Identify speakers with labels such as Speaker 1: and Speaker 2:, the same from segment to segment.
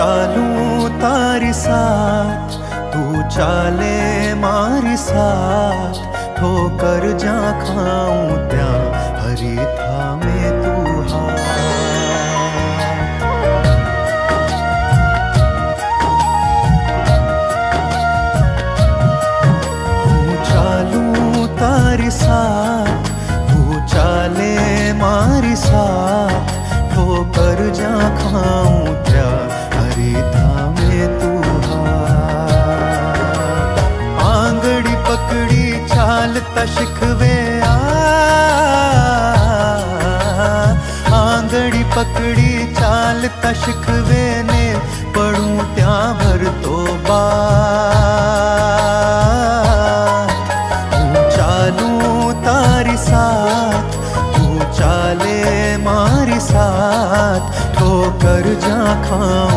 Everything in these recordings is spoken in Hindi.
Speaker 1: चालू तारी साथ, तू चाले मारी साथ, ठोकर जा खाऊं त्या हरी था में तू चालू तारी साथ, तू चाले मारी साथ, ठोकर जा खाऊं पकड़ी चाल तशकवे ने पढ़ूं त्या भर तो बा चालू तारी साथ तू चाले मारी साथ, ठोकर जा खा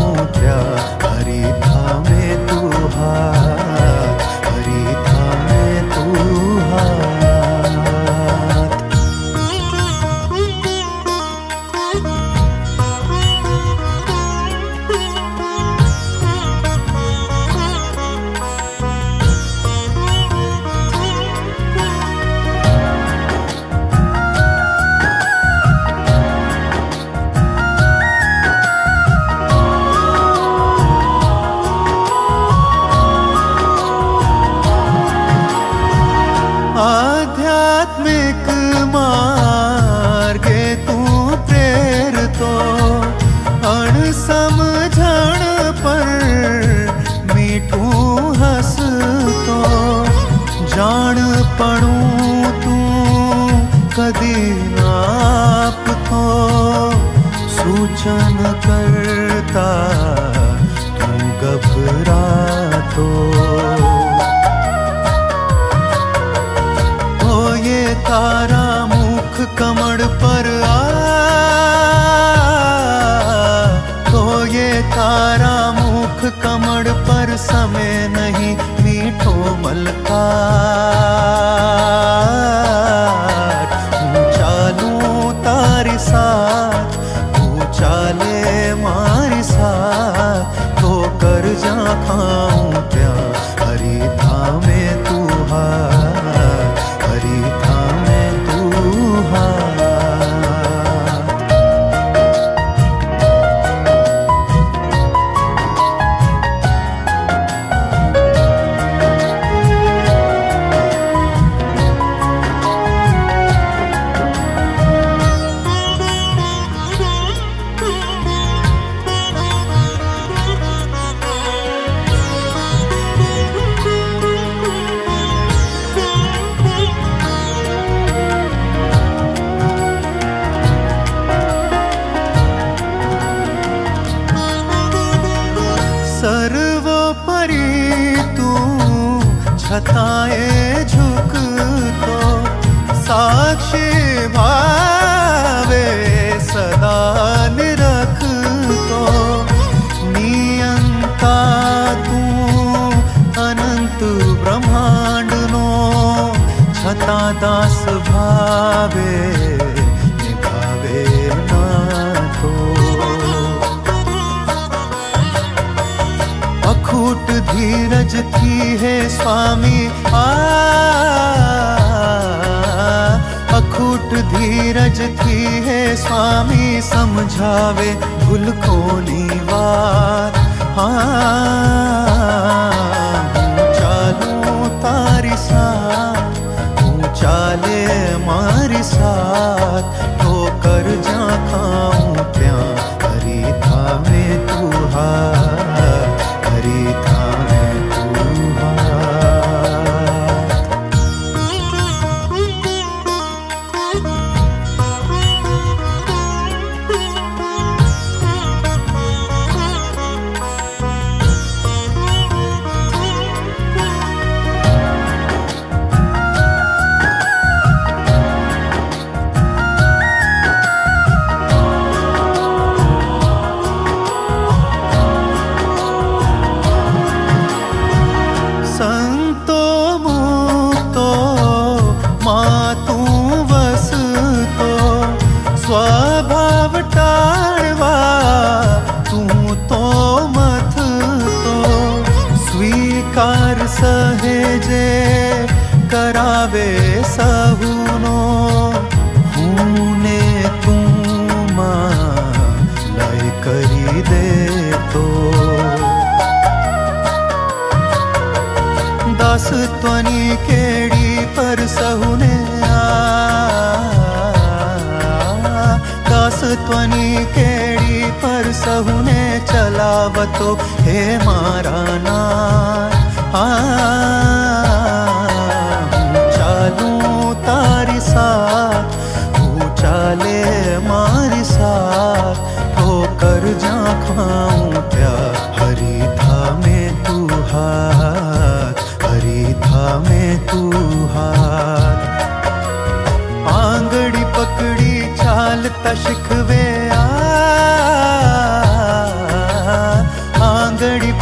Speaker 1: पर कथाएँ झुक तो साक्षी भावे, सदा निरख तो। नियंता तू, अनंत ब्रह्मांड नो, छता दास भावे खूट धीरज की है स्वामी, आ, अखूट धीरज की है स्वामी, समझावे भूल को बात हाँ करावे सहुनो हूने तू लय करी दे तो दास त्वनी केड़ी पर सहुने दास त्वनी केड़ी पर सहुने चलावतो, हे मारा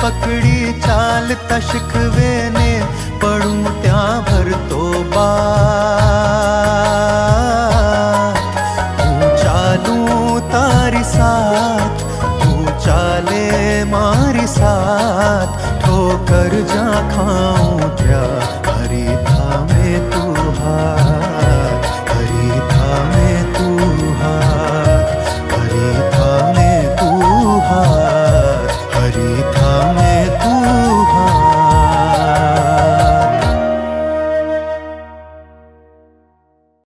Speaker 1: पकड़ी चाल तशिखवे ने पड़ू त्या भर तो बा। चालू तारी साथ, तू चाले मारी साथ, ठोकर जा खाऊं